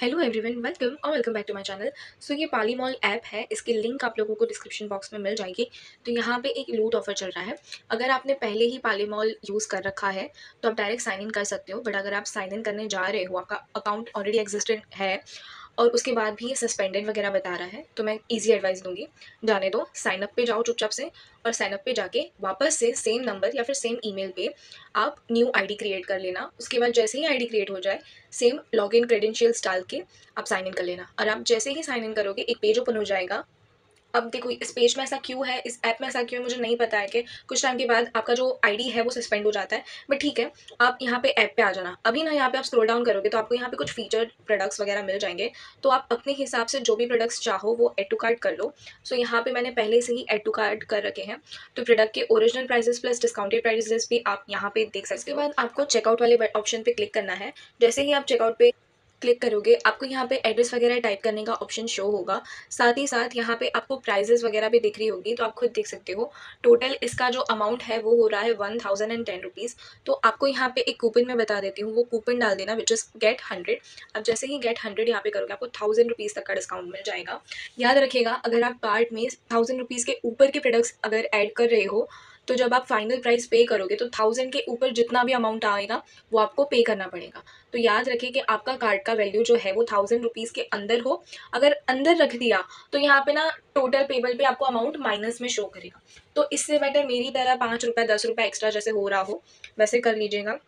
Hello everyone welcome और welcome back to my channel so ये पाली mall app है, इसकी लिंक आप लोगों को डिस्क्रिप्शन बॉक्स में मिल जाएगी। तो यहाँ पे एक लूट ऑफ़र चल रहा है। अगर आपने पहले ही पाली मॉल यूज़ कर रखा है तो आप डायरेक्ट साइन इन कर सकते हो बट अगर आप साइन इन करने जा रहे हो, आपका अकाउंट ऑलरेडी एग्जिस्टेंट है और उसके बाद भी ये सस्पेंडेड वगैरह बता रहा है तो मैं इजी एडवाइस दूँगी। जाने दो साइन अप पे जाओ चुपचाप से और साइन अप पे जाके वापस से सेम नंबर या फिर सेम ईमेल पे आप न्यू आईडी क्रिएट कर लेना। उसके बाद जैसे ही आईडी क्रिएट हो जाए सेम लॉगिन क्रेडेंशियल्स डाल के आप साइन इन कर लेना। और आप जैसे ही साइन इन करोगे, एक पेज ओपन हो जाएगा अब देखो, इस पेज में ऐसा क्यों है? इस ऐप में ऐसा क्यों है? मुझे नहीं पता है कि कुछ टाइम के बाद आपका जो आईडी है, वो सस्पेंड हो जाता है। बट ठीक है, आप यहाँ पे ऐप पे आ जाना। अभी ना यहाँ पे आप स्क्रॉल डाउन करोगे तो आपको यहाँ पे कुछ फीचर प्रोडक्ट्स वगैरह मिल जाएँगे। तो आप अपने हिसाब से जो भी प्रोडक्ट्स चाहो, वो एड टू कार्ड कर लो। सो यहाँ पर मैंने पहले से ही एड टू कार्ड कर रखे हैं। तो प्रोडक्ट के original prices plus discounted prices भी आप यहाँ पे देख सकते हो। बाद आपको चेकआउट वाले ऑप्शन पर क्लिक करना है। जैसे ही आप चेकआउट पे क्लिक करोगे, आपको यहाँ पे एड्रेस वगैरह टाइप करने का ऑप्शन शो होगा। साथ ही साथ यहाँ पे आपको प्राइजेस वगैरह भी दिख रही होगी तो आप खुद देख सकते हो। टोटल इसका जो अमाउंट है, वो हो रहा है one thousand and ten rupees तो आपको यहाँ पे एक कूपन में बता देती हूँ, वो कूपन डाल देना विच इज़ गेट हंड्रेड अब जैसे ही गेट हंड्रेड यहाँ पे करोगे, आपको थाउज़ेंड रुपीज़ तक का डिस्काउंट मिल जाएगा। याद रखेगा अगर आप कार्ट में थाउज़ेंड रुपीज़ के ऊपर के प्रोडक्ट्स अगर ऐड कर रहे हो तो जब आप फाइनल प्राइस पे करोगे तो थाउज़ेंड के ऊपर जितना भी अमाउंट आएगा, वो आपको पे करना पड़ेगा। तो याद रखिए कि आपका कार्ड का वैल्यू जो है, वो थाउज़ेंड रुपीज़ के अंदर हो। अगर अंदर रख दिया तो यहाँ पे ना टोटल पेबल पे आपको अमाउंट माइनस में शो करेगा। तो इससे बेटर मेरी तरह पाँच रुपये दस रुपये एक्स्ट्रा जैसे हो रहा हो, वैसे कर लीजिएगा।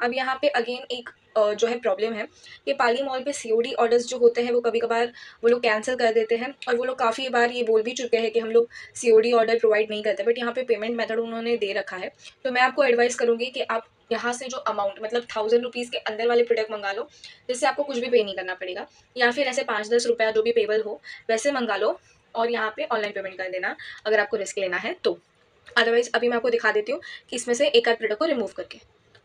अब यहाँ पे अगेन एक जो है प्रॉब्लम है कि पाली मॉल पे सीओडी ऑर्डर्स जो होते हैं, वो कभी कभार वो लोग कैंसिल कर देते हैं और वो लोग काफ़ी बार ये बोल भी चुके हैं कि हम लोग सीओडी ऑर्डर प्रोवाइड नहीं करते बट यहाँ पे पेमेंट मेथड उन्होंने दे रखा है। तो मैं आपको एडवाइस करूँगी कि आप यहाँ से जो अमाउंट मतलब थाउज़ेंड रुपीज़ के अंदर वाले प्रोडक्ट मंगा लो, जिससे आपको कुछ भी पे नहीं करना पड़ेगा, या फिर ऐसे पाँच दस रुपया जो भी पेबल हो, वैसे मंगा लो और यहाँ पे ऑनलाइन पेमेंट कर देना, अगर आपको रिस्क लेना है तो। अदरवाइज़ अभी मैं आपको दिखा देती हूँ कि इसमें से एक आध प्रोडक्ट को रिमूव करके।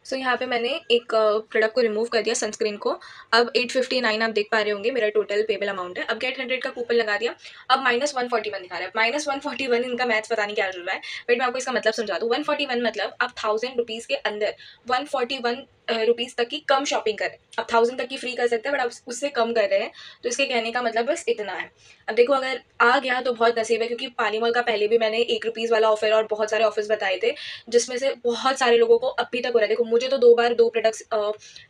सो यहाँ पे मैंने एक प्रोडक्ट को रिमूव कर दिया सनस्क्रीन को। अब 859 आप देख पा रहे होंगे, मेरा टोटल पेबल अमाउंट है। अब गेट हंड्रेड का कूपन लगा दिया। अब माइनस वन फोर्टी वन दिखा रहा है। माइनस वन फोर्टी वन इनका मैथ्स पता नहीं क्या चल रहा है। बट मैं आपको इसका मतलब समझा दूँ। वन फोर्टी वन मतलब आप थाउज़ेंड रुपीज़ के अंदर वन फोर्टी वन रुपीज़ तक की कम शॉपिंग करें अब थाउज़ेंड तक की फ्री कर सकते हैं बट आप उससे कम कर रहे हैं। तो इसके कहने का मतलब बस इतना है। अब देखो, अगर आ गया तो बहुत नसीब है, क्योंकि पानी मॉल का पहले भी मैंने एक रुपीज़ वाला ऑफ़र और बहुत सारे ऑफर्स बताए थे, जिसमें से बहुत सारे लोगों को अभी तक हो रहा है। देखो, मुझे तो दो बार दो प्रोडक्ट्स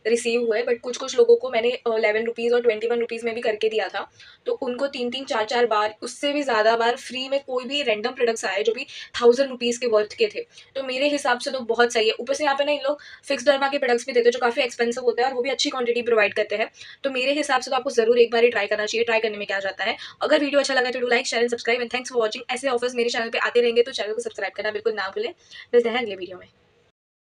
रिसीव हुए बट कुछ कुछ लोगों को मैंने इलेवन रुपीज़ और ट्वेंटी वन रुपीज़ में भी करके दिया था। तो उनको तीन तीन चार चार बार, उससे भी ज़्यादा बार फ्री में कोई भी रैंडम प्रोडक्ट्स आए, जो भी थाउज़ेंड रुपीज़ के वर्थ के थे। तो मेरे हिसाब से तो बहुत सही है। ऊपर से यहाँ पे ना इन लोग फिक्स डरमा के प्रोडक्ट्स भी देते हैं, जो काफ़ी एक्सपेंसिव होता है और वो भी अच्छी क्वांटिटी प्रोवाइड करते हैं। तो मेरे हिसाब से तो आपको ज़रूर एक बार ट्राई करना चाहिए ट्राई करने में क्या जाता है। अगर वीडियो अच्छा लगा तो do like share and subscribe and thanks for watching ऐसे ऑफर्स मेरे चैनल पर आते रहेंगे तो चैनल को सब्सक्राइब करना बिल्कुल ना भूलें। मिलते हैं अगले वीडियो में।